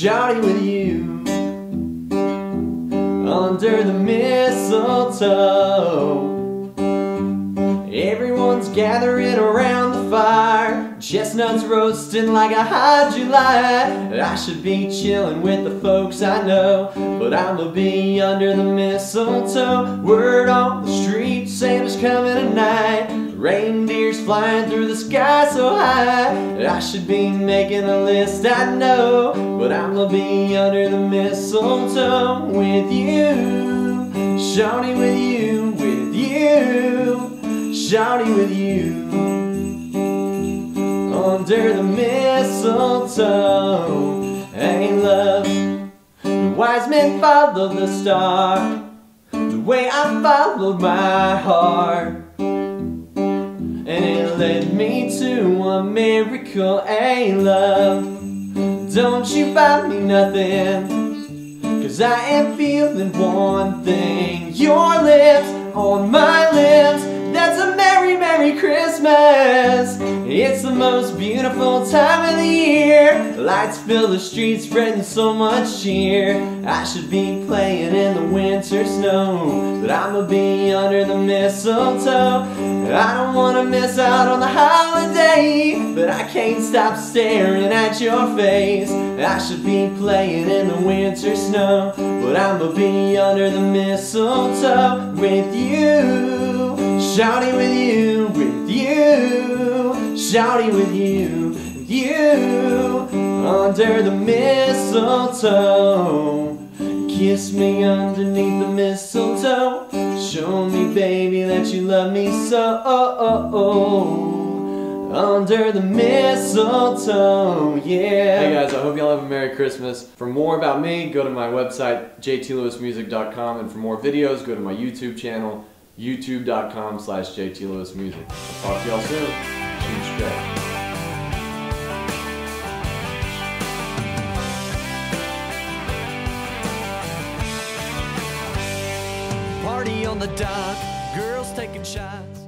shawty with you, under the mistletoe. Everyone's gathering around the fire Chestnuts roasting like a hot July. I should be chilling with the folks I know But I'ma be under the mistletoe. Word on the street, Reindeers flying through the sky so high I should be making a list, I know But I'ma be under the mistletoe with you. Shawty with you, with you. Shawty with you. Under the mistletoe Hey love The wise men followed the star. The way I followed my heart And it led me to a miracle Hey love. Don't you buy me nothing Cause I am feeling one thing. Your lips on my lips That's a Merry, Merry Christmas. It's the most beautiful time of the year Lights fill the streets spreading so much cheer. I should be playing in the winter snow But I'ma be under the mistletoe. I don't wanna miss out on the holiday But I can't stop staring at your face. I should be playing in the winter snow But I'ma be under the mistletoe with you. Shouting with you, with you. Shouting with you, you Under the mistletoe Kiss me underneath the mistletoe Show me, baby, that you love me so Under the mistletoe, yeah Hey guys, I hope y'all have a Merry Christmas. For more about me, go to my website, jtlewismusic.com, and for more videos, go to my YouTube channel, youtube.com slash jtlewismusic. Talk to y'all soon. Shoot straight. Party on the dock, girls taking shots